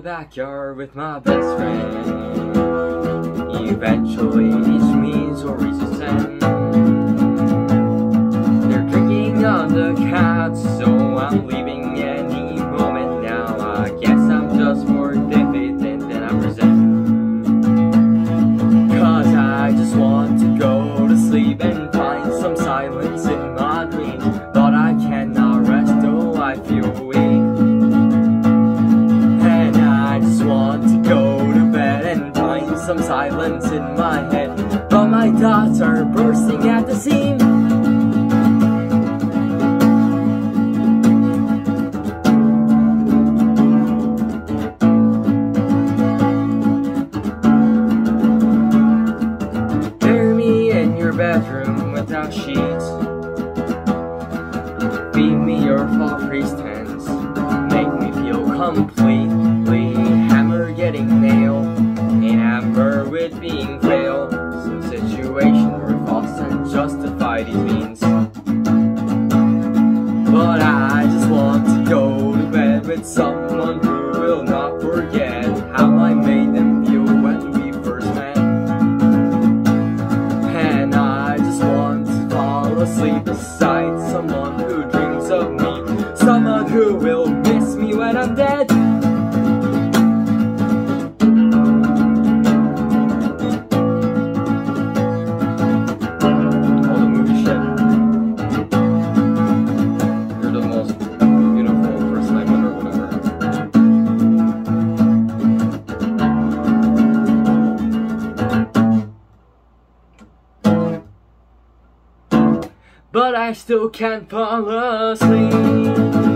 backyard with my best friend. Eventually, each means or reaches end. They're drinking on the couch, so I'm leaving any moment now. I guess I'm just more diffident than I present. Cause I just want to go to sleep and find some silence in my dreams. But I cannot rest though I feel silence in my head. But my thoughts are bursting at the seams. Bury me in your bedroom without sheets. Feed me your fall pretense. Make me feel completely hammer getting nailed. Being failed. Some situation where false and justify these means. But I just want to go to bed with someone who will not forget how I made them feel when we first met. And I just want to fall asleep beside someone who dreams of me. Someone who will miss me when I'm dead. But I still can't fall asleep.